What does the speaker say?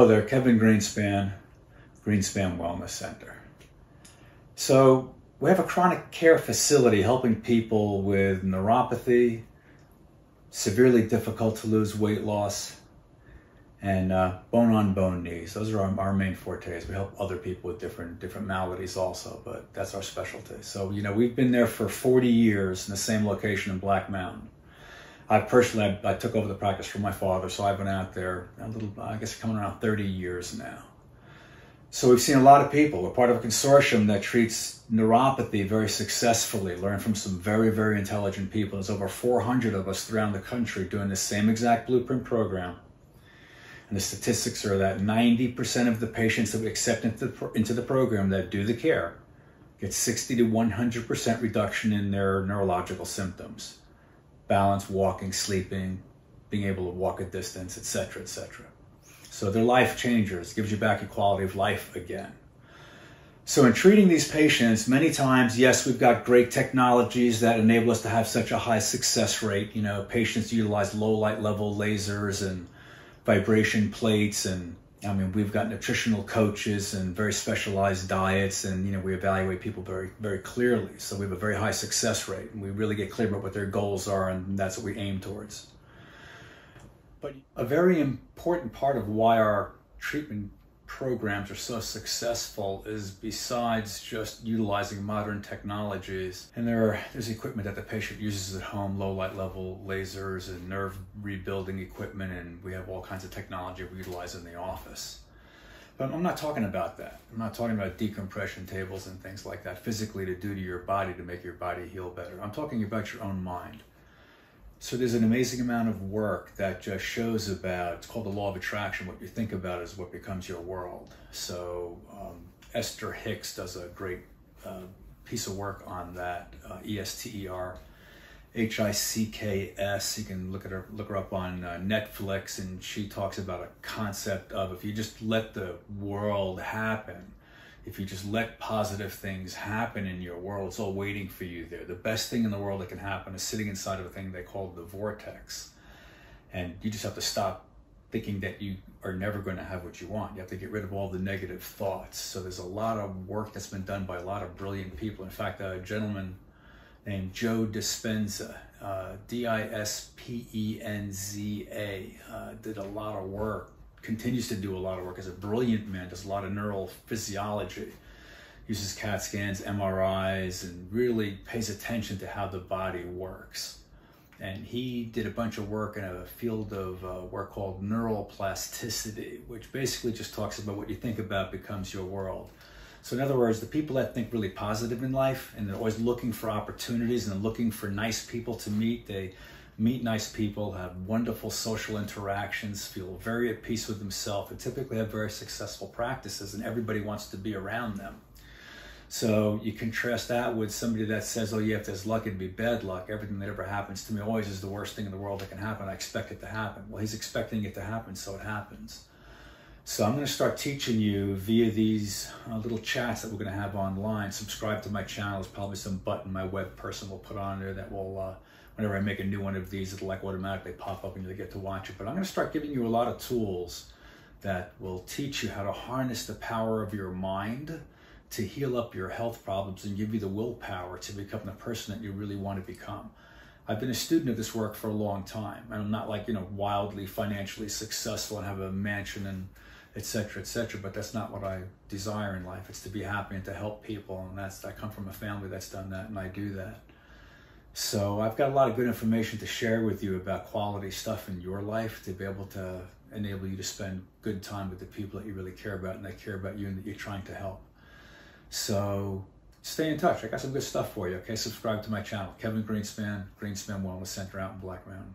Kevin Greenspan, Greenspan Wellness Center. So, we have a chronic care facility helping people with neuropathy, severely difficult to lose weight loss, and uh, bone on bone knees. Those are our, our, main fortes. We help other people with different different maladies also, but that's our specialty. So you know we've been there for 40 years in the same location in Black Mountain. I personally I, I took over the practice from my father, so I've been out there a little I guess coming around 30 years now. So we've seen a lot of people. We're part of a consortium that treats neuropathy very successfully, learned from some very, very intelligent people. There's over 400 of us around the country doing the same exact blueprint program and the statistics are that 90% of the patients that we accept into the, into the program that do the care get 60 to 100% reduction in their neurological symptoms balance, walking, sleeping, being able to walk a distance, etc., etc. So they're life changers, gives you back your quality of life again. So in treating these patients, many times, yes, we've got great technologies that enable us to have such a high success rate. You know, patients utilize low light level lasers and vibration plates and I mean, we've got nutritional coaches and very specialized diets, and you know, we evaluate people very, very clearly. So we have a very high success rate, and we really get clear about what their goals are, and that's what we aim towards. But a very important part of why our treatment programs are so successful is besides just utilizing modern technologies. And there are, there's equipment that the patient uses at home low light level lasers and nerve rebuilding equipment and we have all kinds of technology we utilize in the office. But i'm not talking about that. I'm not talking about decompression tables and things like that physically to do to your body to make your body heal better. I'm talking about your own mind so there's an amazing amount of work that just shows about, it's called the law of attraction. What you think about is what becomes your world. So um, Esther Hicks does a great uh, piece of work on that, uh, E-S-T-E-R. H-I-C-K-S. You can look at her, look her up on uh, Netflix, and she talks about a concept of if you just let the world happen, if you just let positive things happen in your world, it's all waiting for you there. The best thing in the world that can happen is sitting inside of a thing they call the vortex. And you just have to stop thinking that you are never going to have what you want. You have to get rid of all the negative thoughts. So there's a lot of work that's been done by a lot of brilliant people. In fact, a gentleman named Joe Dispenza, uh, D I S P E N Z A, uh, did a lot of work continues to do a lot of work as a brilliant man, does a lot of neural physiology, uses CAT scans, MRIs, and really pays attention to how the body works. And he did a bunch of work in a field of uh, work called neural plasticity, which basically just talks about what you think about becomes your world. So, in other words, the people that think really positive in life and they're always looking for opportunities and looking for nice people to meet, they meet nice people, have wonderful social interactions, feel very at peace with themselves, and typically have very successful practices, and everybody wants to be around them. So you contrast that with somebody that says, "Oh, yeah, if there's luck, it'd be bad luck. Everything that ever happens to me always is the worst thing in the world that can happen. I expect it to happen." Well, he's expecting it to happen, so it happens. So I'm going to start teaching you via these uh, little chats that we're going to have online. Subscribe to my channel. There's probably some button my web person will put on there that will uh, whenever I make a new one of these, it'll like automatically pop up and you'll get to watch it. But I'm going to start giving you a lot of tools that will teach you how to harness the power of your mind to heal up your health problems and give you the willpower to become the person that you really want to become. I've been a student of this work for a long time. And I'm not like, you know, wildly financially successful and have a mansion and etc. etc. but that's not what I desire in life. It's to be happy and to help people. And that's, I come from a family that's done that and I do that. So I've got a lot of good information to share with you about quality stuff in your life to be able to enable you to spend good time with the people that you really care about and that care about you and that you're trying to help. So stay in touch. I got some good stuff for you. Okay, subscribe to my channel, Kevin Greenspan, Greenspan Wellness Center out in Black Mountain.